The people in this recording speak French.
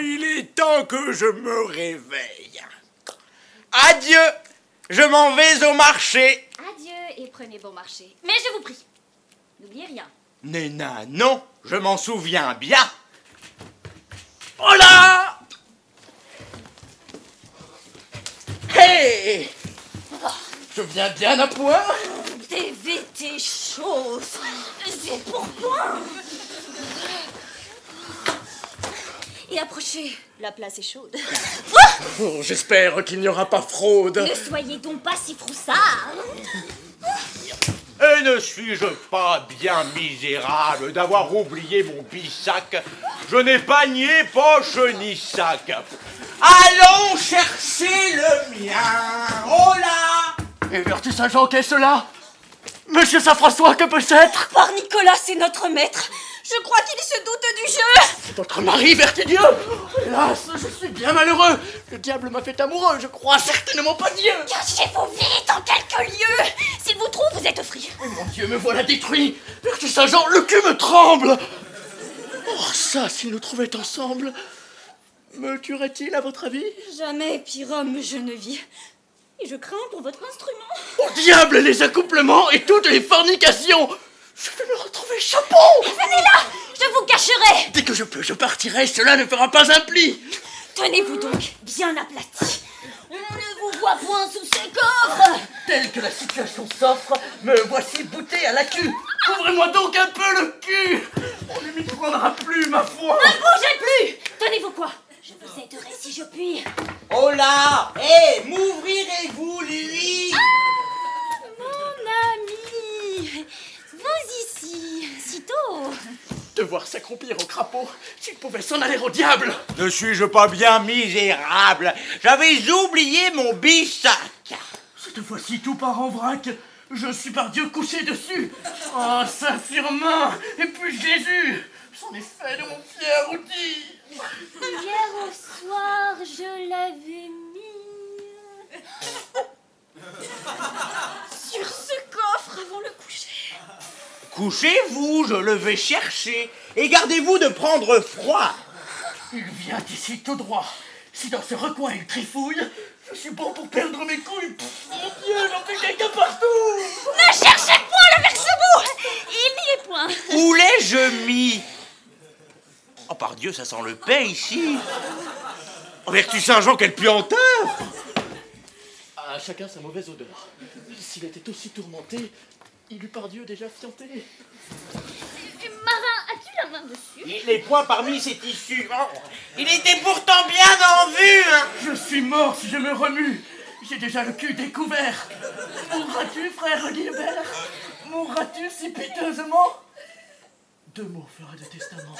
Il est temps que je me réveille. Adieu, je m'en vais au marché. Adieu et prenez bon marché. Mais je vous prie, n'oubliez rien. Néna, non, je m'en souviens bien. Oh là Hé Je viens bien à point? Tes choses. C'est pourquoi Et approchez, la place est chaude. Oh, J'espère qu'il n'y aura pas fraude. Ne soyez donc pas si froussard. Et ne suis-je pas bien misérable d'avoir oublié mon bissac? Je n'ai pas nié poche ni sac. Allons chercher le mien. Oh là Et Vertu Saint-Jean, qu'est-ce cela? Monsieur Saint-François, que peut-ce être Par Nicolas, c'est notre maître. Je crois qu'il se doute du jeu. Votre mari, Vertudieu Hélas, je suis bien malheureux. Le diable m'a fait amoureux, je crois certainement pas Dieu. Cachez-vous vite en quelques lieux. S'il vous trouve, vous êtes free. Oh mon Dieu, me voilà détruit. Vertu Saint-Jean, le cul me tremble. Oh, ça, s'ils nous trouvaient ensemble, me tuerait-il, à votre avis? Jamais, Pyrum, je ne vis. Et je crains pour votre instrument. Au diable, les accouplements et toutes les fornications. Je vais me retrouver chapeau. Venez là, je vous cacherai. Dès que je peux, je partirai, cela ne fera pas un pli Tenez-vous donc, bien aplati. On ne vous voit point sous ces coffres. Telle que la situation s'offre, me voici bouté à la queue. Couvrez-moi donc un peu le cul. On ne m'y prendra plus, ma foi. Ne bougez plus. Tenez-vous quoi? Je vous aiderai si je puis. Oh là Hé M'ouvrirez-vous, lui Mon ami, vous ici, si tôt. Devoir s'accroupir au crapaud, s'il pouvait s'en aller au diable. Ne suis-je pas bien misérable? J'avais oublié mon bissac. Cette fois-ci, tout part en vrac. Je suis par Dieu couché dessus. Oh, Saint Firmin, et puis Jésus. C'en est fait de mon fier outil. Hier au soir, je l'avais mis Couchez-vous, je le vais chercher. Et gardez-vous de prendre froid. Il vient ici tout droit. Si dans ce recoin il trifouille, je suis bon pour perdre mes couilles. Pff, mon Dieu, j'en fais caca partout. Ne cherchez point le versebout Il n'y est point. Où l'ai-je mis? Oh, par Dieu, ça sent le pain ici. Oh, vertu Saint-Jean, quel puanteur À chacun sa mauvaise odeur. S'il était aussi tourmenté, il eût par Dieu déjà fianté. Marin, as-tu la main dessus? Il n'est point parmi ces tissus. Oh, il était pourtant bien en vue. hein. Je suis mort si je me remue. J'ai déjà le cul découvert. Mourras-tu, frère Guilbert Mourras-tu si piteusement? Deux mots feraient de testament.